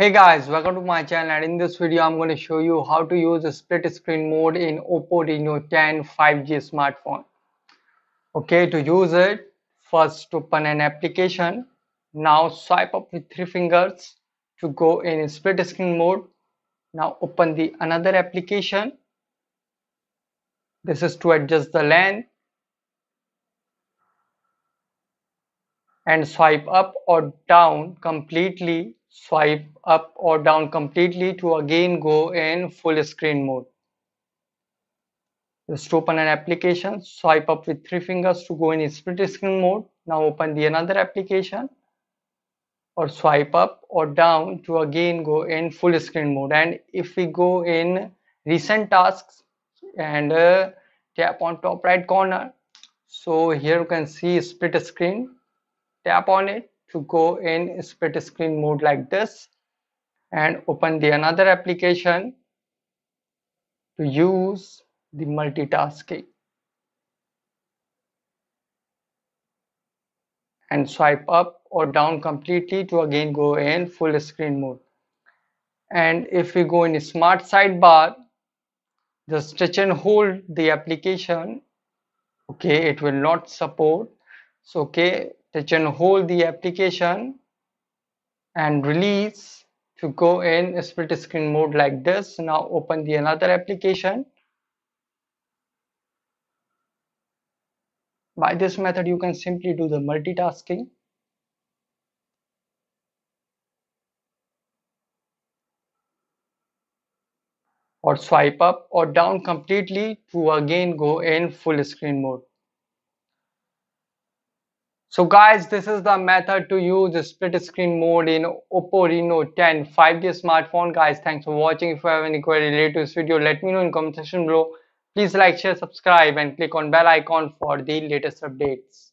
Hey guys, welcome to my channel and in this video I'm going to show you how to use the split screen mode in Oppo Reno 10 5G smartphone. Okay, to use it, first open an application. Now swipe up with three fingers to go in split screen mode. Now open the another application. This is to adjust the length and swipe up or down completely swipe up or down completely to again go in full screen mode. Just open an application, swipe up with three fingers to go in split screen mode. Now open the another application or swipe up or down to again go in full screen mode. And if we go in recent tasks and uh, tap on top right corner, so here you can see split screen, tap on it to go in split screen mode like this and open the another application to use the multitasking and swipe up or down completely to again go in full screen mode. And if we go in smart sidebar just touch and hold the application okay it will not support. So okay touch and hold the application and release to go in split screen mode like this. Now open the another application. By this method you can simply do the multitasking. Or swipe up or down completely to again go in full screen mode so guys, this is the method to use split screen mode in Oppo Reno 10 5G smartphone. Guys, thanks for watching. If you have any query related to this video, let me know in comment section below. Please like, share, subscribe and click on bell icon for the latest updates.